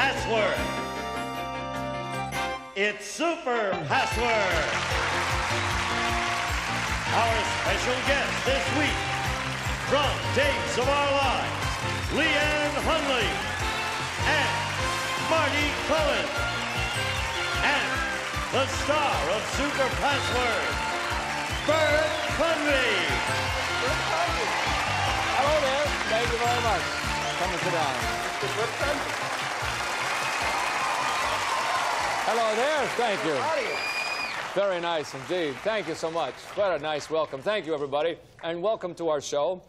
Password. It's Super Password. Our special guest this week from Days of Our Lives, Leann Hunley and Marty Cohen. And the star of Super Password, Bert Convy. Hello there. Thank you very much. Come and sit down. Hello there. Thank you. Very nice indeed. Thank you so much. What a nice welcome. Thank you, everybody. And welcome to our show.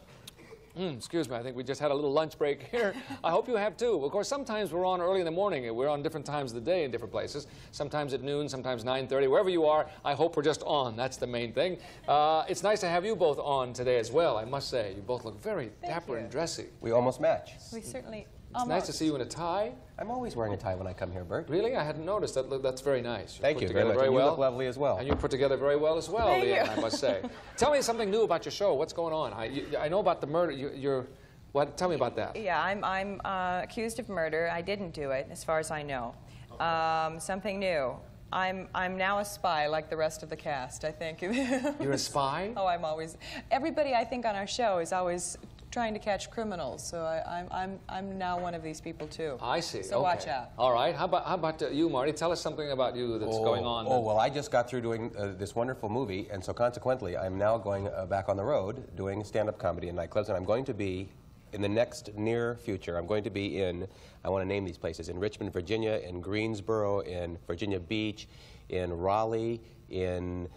Mm, excuse me, I think we just had a little lunch break here. I hope you have too. Of course, sometimes we're on early in the morning. and We're on different times of the day in different places. Sometimes at noon, sometimes 9.30. Wherever you are, I hope we're just on. That's the main thing. Uh, it's nice to have you both on today as well, I must say. You both look very dapper and dressy. We almost match. We certainly. It's nice to see you in a tie. I'm always wearing a tie when I come here, Bert. Really? I hadn't noticed. That, look- that's very nice. Thank put you together very much. very And you look lovely as well. And you put together very well as well, Thank Leann, you. I must say. tell me something new about your show. What's going on? I, you, I know about the murder. You, you're, what? Tell me about that. Yeah, I'm, I'm uh, accused of murder. I didn't do it, as far as I know. Um, something new. I'm, I'm now a spy, like the rest of the cast, I think. You're a spy? oh, I'm always. Everybody, I think, on our show is always trying to catch criminals. So I, I'm, I'm, I'm now one of these people, too. I see. So okay. watch out. All right. How about, how about uh, you, Marty? Tell us something about you that's oh, going on. Oh, well, I just got through doing uh, this wonderful movie, and so consequently, I'm now going uh, back on the road doing stand-up comedy in nightclubs, and I'm going to be, in the next near future, I'm going to be in, I want to name these places, in Richmond, Virginia, in Greensboro, in Virginia Beach, in Raleigh, in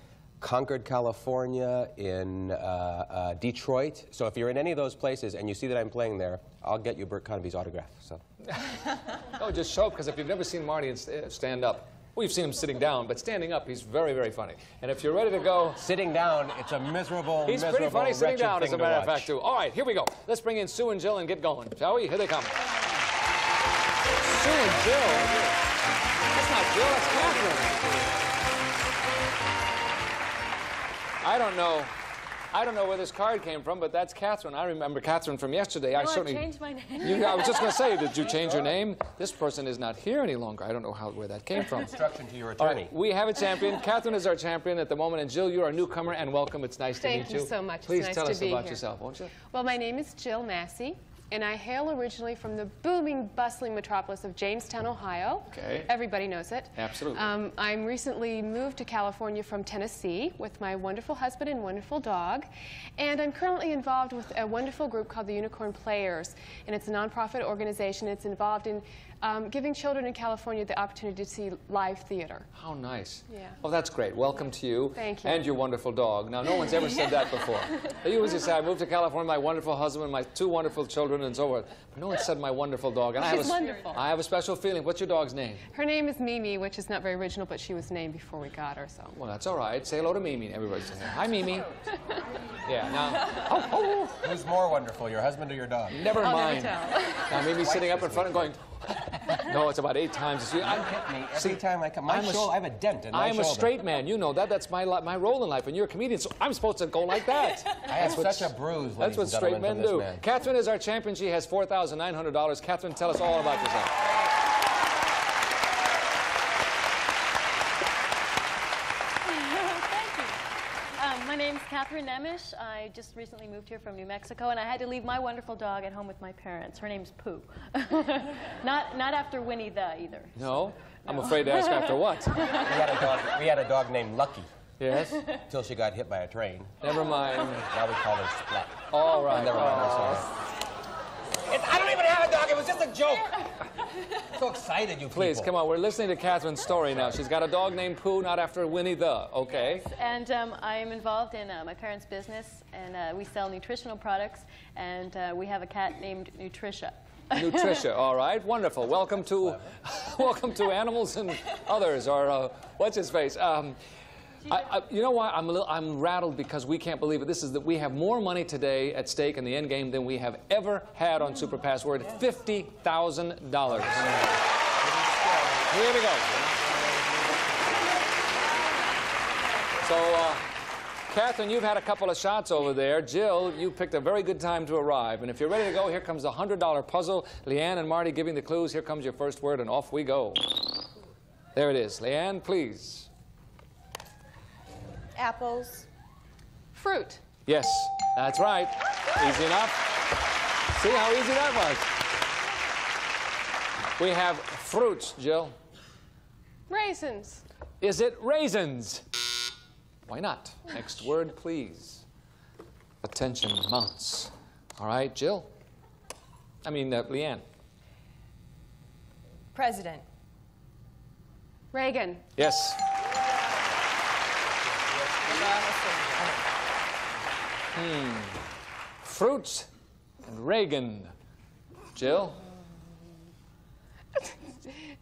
Concord, California, in uh, uh, Detroit. So if you're in any of those places and you see that I'm playing there, I'll get you Bert Convy's autograph. So. Oh, just show because if you've never seen Marty in st- stand up, well, you've seen him sitting down, but standing up, he's very, very funny. And if you're ready to go, Sitting down, it's a miserable, He's miserable, pretty funny sitting down, as a matter of fact, too. All right, here we go. Let's bring in Sue and Jill and get going, shall we? Here they come. Sue and Jill? That's not Jill, that's Catherine. I don't know. I don't know where this card came from, but that's Catherine. I remember Catherine from yesterday. I No, I certainly changed my name. You, I was just going to say, did you change your name? This person is not here any longer. I don't know how where that came from. Instruction to your attorney. right, we have a champion. Catherine is our champion at the moment, and Jill, you're a newcomer, and welcome. It's nice Thank to meet you. Thank you so much. It's Please nice tell to us be about here. yourself, won't you? Well, my name is Jill Massey, and I hail originally from the booming, bustling metropolis of Jamestown, Ohio. Okay. Everybody knows it. Absolutely. Um, I'm recently moved to California from Tennessee with my wonderful husband and wonderful dog, and I'm currently involved with a wonderful group called the Unicorn Players, and it's a nonprofit organization. It's involved in um, giving children in California the opportunity to see live theater. How nice. Yeah. Well, that's great. Welcome to you. Thank you. And your wonderful dog. Now, no one's ever said that before. They usually say, I moved to California, my wonderful husband, my two wonderful children, and so forth. But no one said my wonderful dog. And I have She's wonderful. I have a special feeling. What's your dog's name? Her name is Mimi, which is not very original, but she was named before we got her, so. Well, that's all right. Say hello to Mimi. Everybody say, hi, Mimi. Yeah, now, oh, oh, Who's more wonderful, your husband or your dog? never I'll mind. never tell. Now, Mimi's sitting up in front and going, no, it's about eight times. you- I, Hit me every See, time I come. My I'm a shoulder, s- I have a dent in my I am shoulder. a straight man. You know that. That's my my role in life. And you're a comedian, so I'm supposed to go like that. I have such a bruise, That's what straight men do. man. Catherine is our champion. She has four thousand nine hundred dollars. Catherine, tell us all about yourself. Thank you. Um, my name's Catherine Nemish. I just recently moved here from New Mexico, and I had to leave my wonderful dog at home with my parents. Her name's Pooh. not, not after Winnie the either. No, I'm afraid to ask after what. We had a dog. We had a dog named Lucky Yes. until she got hit by a train. Never mind. Now we call her Splat. All right. Never mind. I'm Oh. sorry. It's, I don't even have a dog. It was just a joke. so excited, you Please people. come on. We're listening to Catherine's story now. She's got a dog named Pooh, not after Winnie the. Okay. And um, I am involved in uh, my parents' business, and uh, we sell nutritional products, and uh, we have a cat named Nutricia. Nutricia. All right. Wonderful. Welcome to, welcome to animals and others. Or uh, what's his face? Um, I, I, you know why I'm a little, I'm rattled because we can't believe it. This is that we have more money today at stake in the end game than we have ever had on Super Password. Fifty thousand dollars. Here we go. So, uh, Catherine, you've had a couple of shots over there. Jill, you picked a very good time to arrive. And if you're ready to go, here comes the $100 puzzle. Leann and Marty giving the clues. Here comes your first word, and off we go. There it is. Leann, please. Apples. Fruit. Yes, that's right. Easy enough. See how easy that was? We have fruits, Jill. Raisins. Is it raisins? Why not? Next word, please. Attention mounts. All right, Jill? I mean, uh, Leann. President. Reagan. Yes. Hmm. Fruits and Reagan. Jill?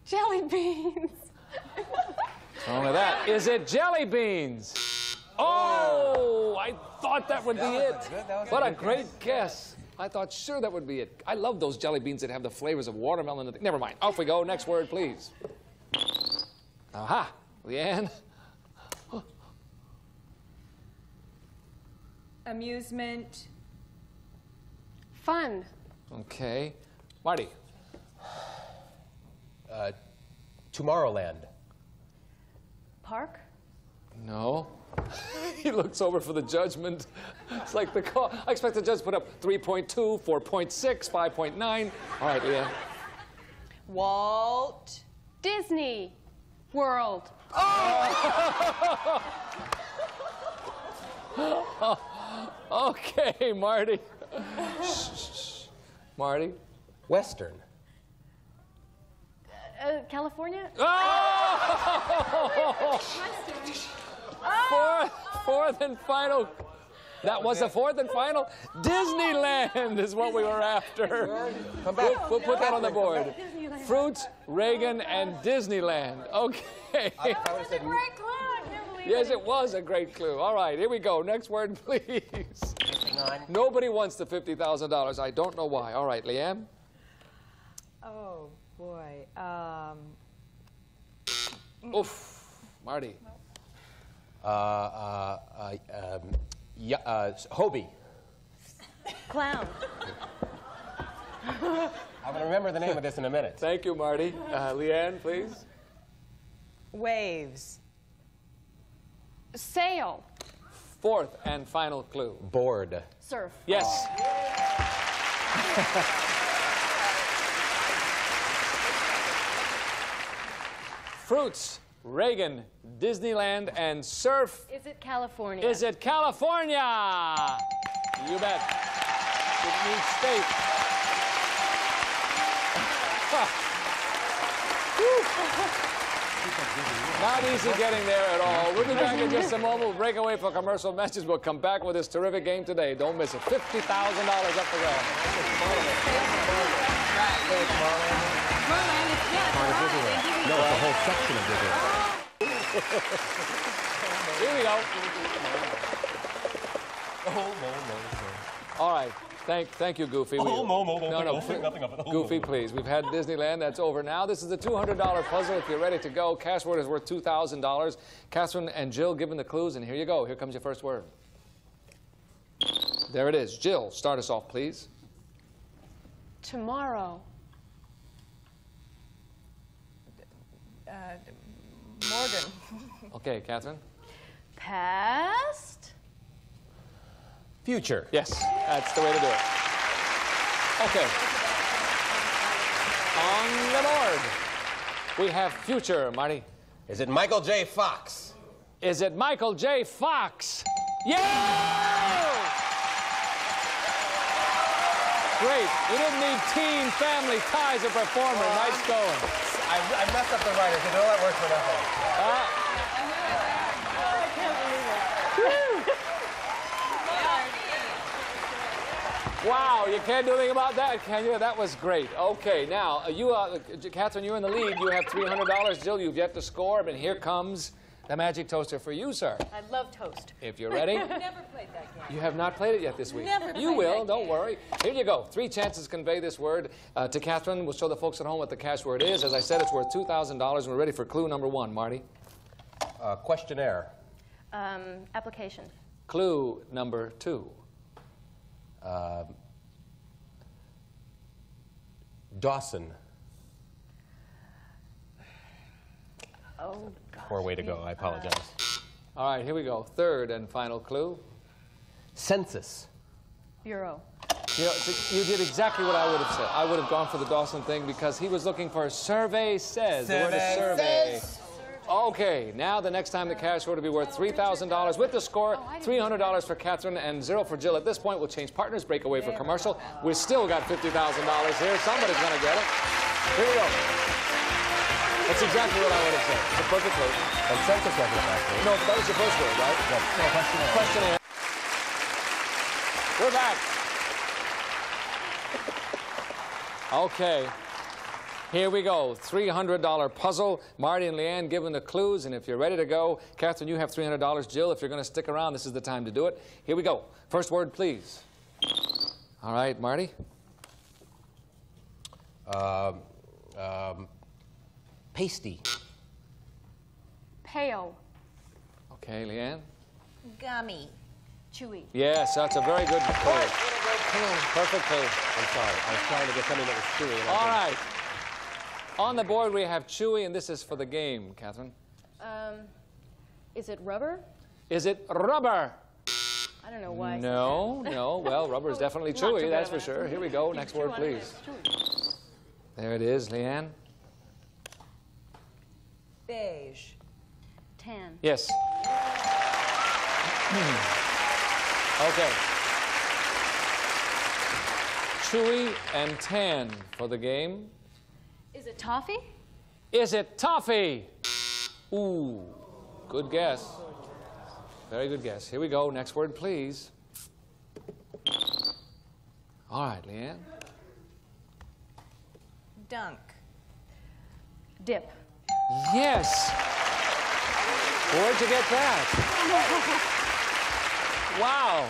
Jelly beans. What's wrong with that? Is it jelly beans? Oh, I thought that would be it. good. That was a What a great guess. I thought sure that would be it. I love those jelly beans that have the flavors of watermelon. And Never mind. Off we go. Next word, please. Aha, Leann. Amusement. Fun. Okay. Marty. Uh, Tomorrowland. Park? No. he looks over for the judgment. It's like the call. I expect the judge to put up 3.2, 4.6, 5.9. All right, Leann. Walt. Disney. World. Okay, Marty. Marty. Western. Uh, California? Oh! Fourth, fourth and final. That was the fourth and final. Disneyland is what we were after. Come back. We'll, we'll put that on the board. Fruits, Reagan, and Disneyland. Okay. I would have Great clue! I can't believe Yes, it. it was a great clue. All right, here we go. Next word, please. Nobody wants the $50,000. I don't know why. All right, Leann. Oh, boy. Um, Oof. Marty. Uh, uh, uh, um, yeah, uh, Hobie. Clown. I'm going to remember the name of this in a minute. Thank you, Marty. Uh, Leann, please. waves. Sail. Fourth and final clue. Board. Surf. Yes. Oh. Fruits, Reagan, Disneyland, and surf. Is it California? Is it California? You bet. It needs state. Not easy getting there at all. We'll be back in just a moment. We'll break away for commercial messages. We'll come back with this terrific game today. Don't miss it. $50,000 up to go. No, it's a whole section of Disneyland. Here we go. All right. Thank, thank you, Goofy. Oh, we- oh, oh, oh, no, no, no, no, no. nothing, nothing of it. Oh, Goofy, no. please. We've had Disneyland. That's over now. This is the $200 puzzle. If you're ready to go, cash word is worth $2,000. Catherine and Jill given the clues, and here you go. Here comes your first word. There it is. Jill, start us off, please. Tomorrow. Uh, Morgan. Okay, Catherine. Past? Future. Yes, that's the way to do it. Okay. On the board, we have future, Marty. Is it Michael J. Fox? Is it Michael J. Fox? Yeah! Great. You didn't need team, family, ties, or performer. Nice going. I, I messed up the writer. Did all that work for nothing? Wow, you can't do anything about that, can you? That was great. Okay, now, uh, you, uh, Catherine, you're in the lead. You have $300. Jill, you've yet to score, but here comes the magic toaster for you, sir. I love toast. If you're ready. I've never played that game. You have not played it yet this week. Never You will, don't game. worry. Here you go. Three chances to convey this word uh, to Catherine. We'll show the folks at home what the cash word is. As I said, it's worth $2,000. We're ready for clue number one. Marty? Uh, questionnaire. Um, application. Clue number two. Um, Dawson. Oh, God. Poor way to go. I apologize. All right, here we go. Third and final clue. Census. Bureau. You, know, you did exactly what I would have said. I would have gone for the Dawson thing because he was looking for a survey says. The word is survey. Okay, now the next time the cash order to be worth $3,000 with the score, $300 for Catherine and zero for Jill. At this point, we'll change partners, break away for commercial. We've still got $50,000 here. Somebody's going to get it. Here we go. That's exactly what I would have said. It's a perfect clue. And census wasn't a. No, but that was your first word, right? No, questionnaire. Questionnaire. We're back. Okay. Here we go. $300 puzzle. Marty and Leann given the clues, and if you're ready to go, Catherine, you have $300. Jill, if you're going to stick around, this is the time to do it. Here we go. First word, please. All right, Marty. Um, um, pasty. Pale. Okay, Leann. Gummy. Chewy. Yes, that's a very good clue. Perfect clue. I'm sorry. I was trying to get something that was chewy. and All couldn't. right. On the board, we have Chewy, and this is for the game, Catherine. Um, is it rubber? Is it rubber? I don't know why. No, no. Well, rubber is definitely chewy, that's for sure. Here we go. Next word, please. There it is, Leann. Beige. Tan. Yes. okay. Chewy and tan for the game. Is it toffee? Is it toffee? Ooh, good guess. Very good guess. Here we go. Next word, please. All right, Leann. Dunk. Dip. Yes. Where'd you get that? Wow.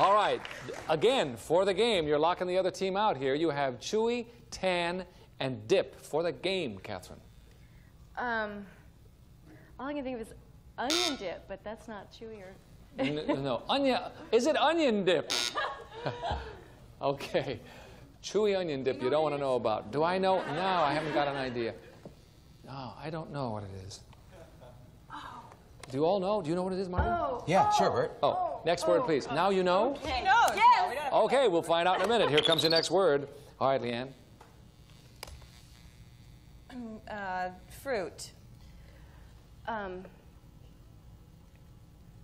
All right. Again, for the game, you're locking the other team out here. You have chewy, tan, and dip for the game, Catherine. Um, all I can think of is onion dip, but that's not chewy or. N- no, onion. Is it onion dip? okay. Chewy onion dip you don't want to know about. Do I know? No, I haven't got an idea. No, I don't know what it is. Do you all know? Do you know what it is, Marty? Yeah, sure, Bert. Oh, next word, please. Now you know? He knows. Yes. No, we Okay, we'll find out in a minute. Here comes your next word. All right, Leann. Uh, fruit. Um.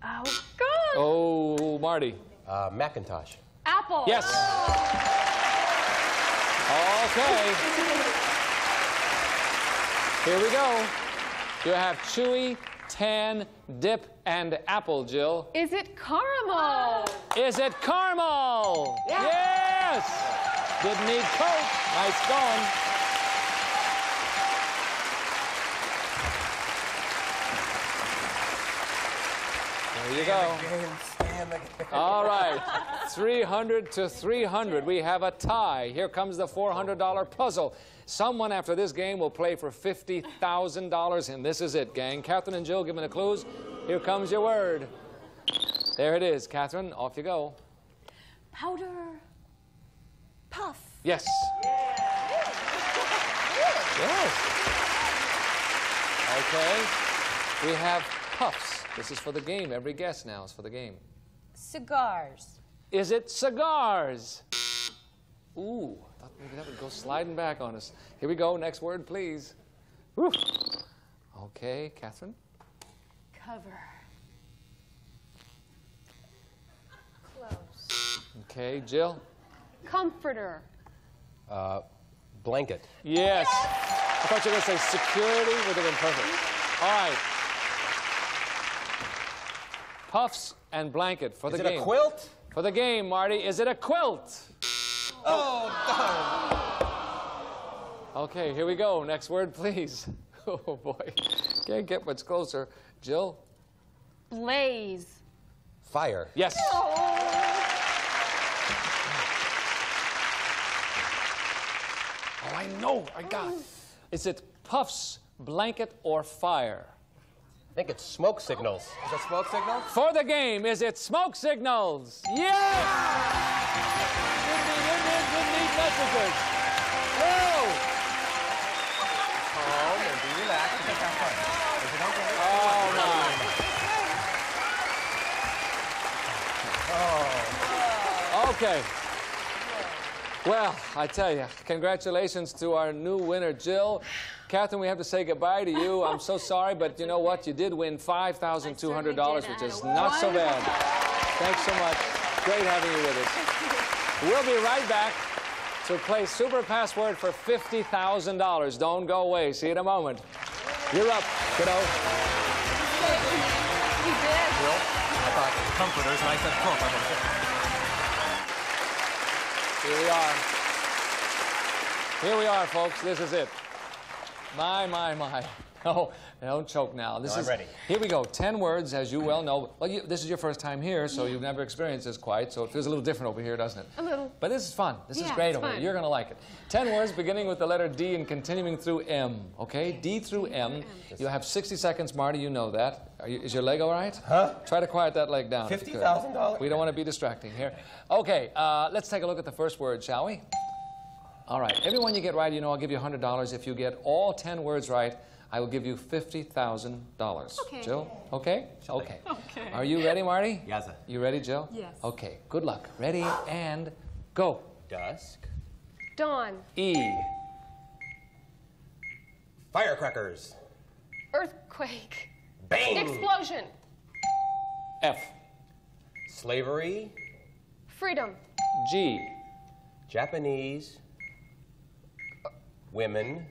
Oh God! Oh, Marty. Uh, Macintosh. Apple. Yes. Okay. Here we go. You have chewy, tan, dip, and apple, Jill. Is it caramel? Is it caramel? Yes. Didn't need Coke. Nice going. There you go. All right. 300 to 300. We have a tie. Here comes the $400 puzzle. Someone after this game will play for $50,000, and this is it, gang. Catherine and Jill giving the clues. Here comes your word. There it is, Catherine. Off you go. Powder. Puff. Yes. Yes. Okay. We have puffs. This is for the game. Every guess now is for the game. Cigars. Is it cigars? Ooh, thought maybe that would go sliding back on us. Here we go. Next word, please. Whew. Okay, Catherine. Cover. Close. Okay, Jill. Comforter. Uh, blanket. Yes. I thought you were going to say security. Would have been perfect. All right. Puffs and blanket for the game. Is it game. a quilt? For the game, Marty, is it a quilt? Oh, Okay, here we go. Next word, please. Oh boy, can't get much closer. Jill. Blaze. Fire. Yes. Oh, I know. I got. it. Is it puffs, blanket, or fire? Think it's smoke signals. Is it smoke signals? For the game, is it smoke signals? Yes! Good neat, good neat, good neat messages. Whoa! Calm and be relaxed and take that fun. Is it okay? Oh, my. Oh. Okay. Well, I tell you, congratulations to our new winner, Jill. Catherine, we have to say goodbye to you. I'm so sorry, but you know what? You did win $5,200, which is not so bad. Thanks so much. Great having you with us. We'll be right back to play Super Password for $50,000. Don't go away. See you in a moment. You're up, kiddo. You did. I thought comforters, and I said cook. Here we are. Here we are, folks. This is it. My, my, my. No, don't choke now. This No, I'm is ready. Here we go. Ten words, as you well know. Well, you, this is your first time here, so you've never experienced this quite. So it feels a little different over here, doesn't it? A little. But this is fun. This is great it's over here. You're gonna like it. Ten words beginning with the letter D and continuing through M. Okay, D through M. You have 60 seconds, Marty. You know that. Are you, is your leg all right? Huh? Try to quiet that leg down. if you could. $50,000? We don't want to be distracting here. Okay, uh, let's take a look at the first word, shall we? All right. Every one you get right, you know, I'll give you $100. If you get all 10 words right, I will give you $50,000. Okay. Jill? Okay? Okay. Okay. Are you ready, Marty? Yes, sir. You ready, Jill? Yes. Okay. Good luck. Ready and go. Dusk. Dawn. E. Firecrackers. Earthquake. Bang. Explosion. F. Slavery. Freedom. G. Japanese. Women.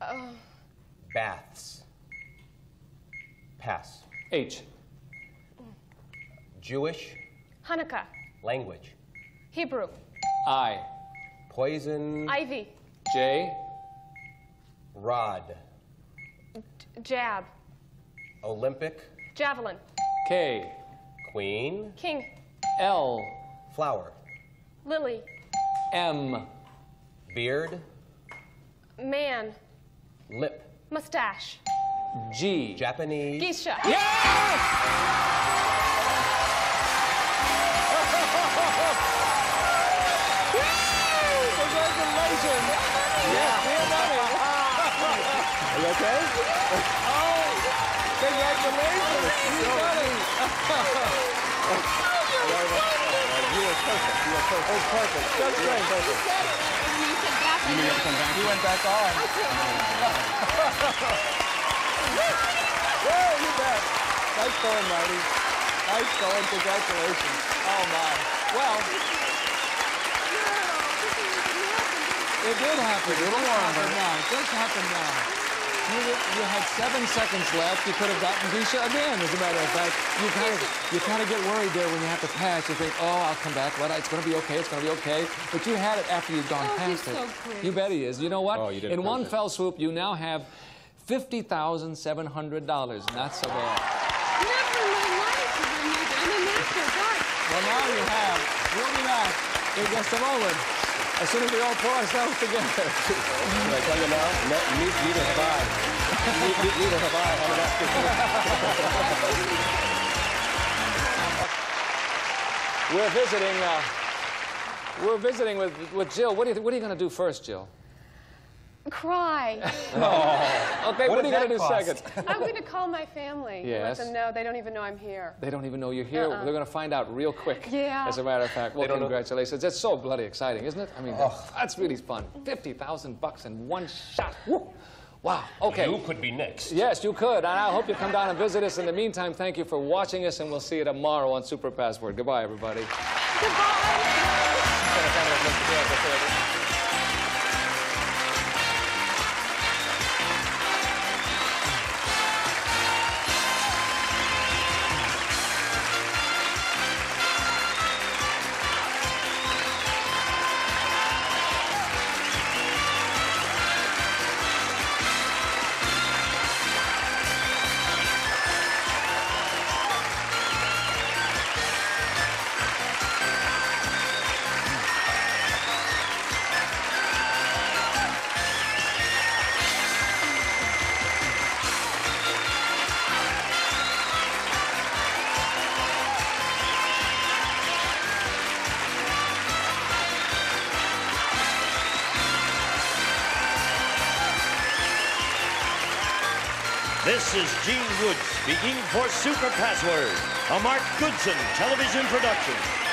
Uh, Baths. Pass. H. Jewish. Hanukkah. Language. Hebrew. I. Poison. Ivy. J. Rod. Jab. Olympic. Javelin. K. Queen. King. L. Flower. Lily. M. Beard. Man. Lip. Mustache. G. Japanese. Geisha. Yes! Congratulations! Yes, dear money. Are you okay? Oh, congratulations! You got it. You were perfect. You were perfect. Oh, perfect. Just great. Perfect. You went back on. Whoa, you bet. Nice going, Marty. Nice going. Congratulations. Oh, my. Well, it did happen. It did happen now. It does happen now. You, you had seven seconds left. You could have gotten Geisha again, as a matter of fact. You kind of you kind of get worried there when you have to pass. You think, oh, I'll come back. Well, it's going to be okay. It's going to be okay. But you had it after you'd gone Oh, past he's it. so great. You bet he is. You know what? Oh, you did In one perfect. fell swoop, you now have $50,700. Not so bad. Never in my life have I made I'm a master of art. Well, now you have. We'll be back in just a moment. As soon as we all pull ourselves together. Can I tell you now? Ne- ne- neither have I. Ne- ne- neither have I. I'm an actor. We're visiting. Uh, we're visiting with, with Jill. What are you, what are you going to do first, Jill? Cry. Oh, okay, what, What are you going to do second? I'm going to call my family and Yes. let them know they don't even know I'm here. They don't even know you're here. Uh-uh. They're going to find out real quick. Yeah. As a matter of fact, well, don't know- congratulations. That's so bloody exciting, isn't it? I mean, that's really fun. Fifty thousand bucks in one shot. Woo. Wow. Okay. You could be next. Yes, you could. And I hope you come down and visit us. In the meantime, thank you for watching us, and we'll see you tomorrow on Super Password. Goodbye, everybody. This is Gene Woods, speaking for Super Password, a Mark Goodson television production.